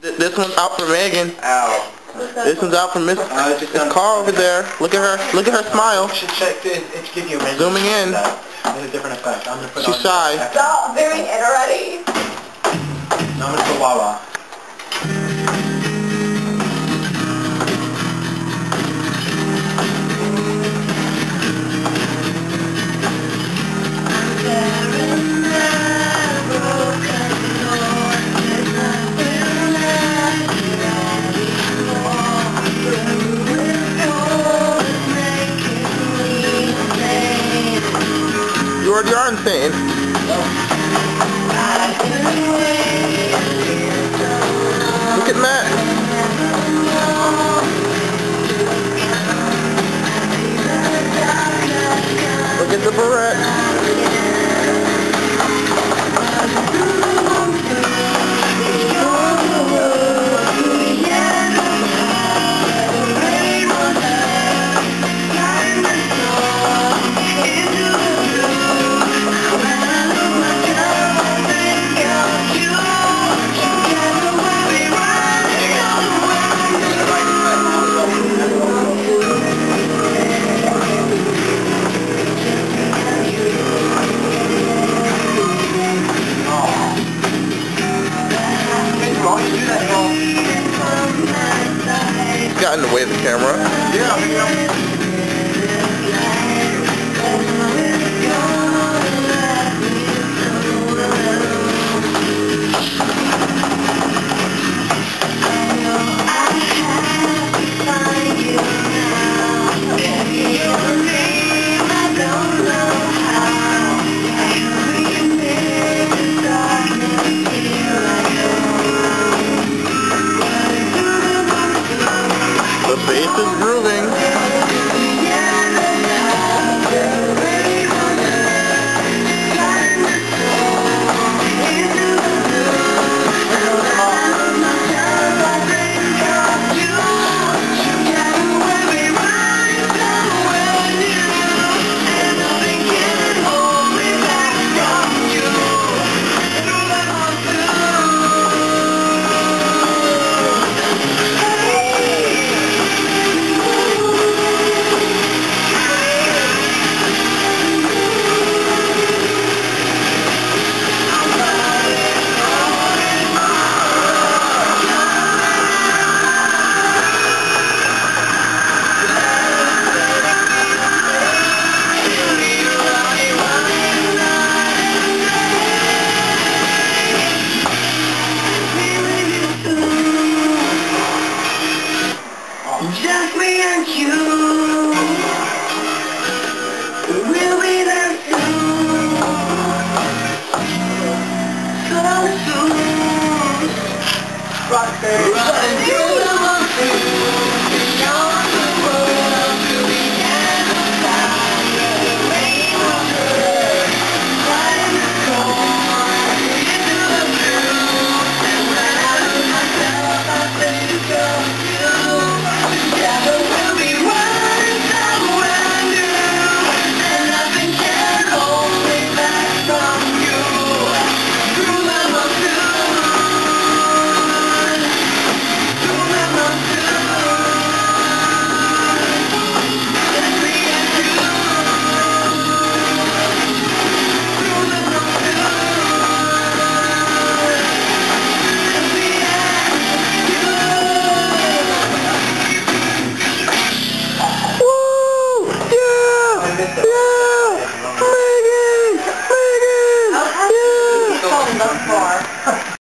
Th- This one's out for Megan. Ow. This one's out for Miss Uh, just Miss Carl over there. Look at her. Look at her smile. You should check this. It's give you a minute. Zooming in. There's a different effect. I'm gonna put She's on shy. Stop zooming in already. No, I'm gonna put Wawa. Already. Look at Matt. Just me and you. We'll be there soon. So soon. Running through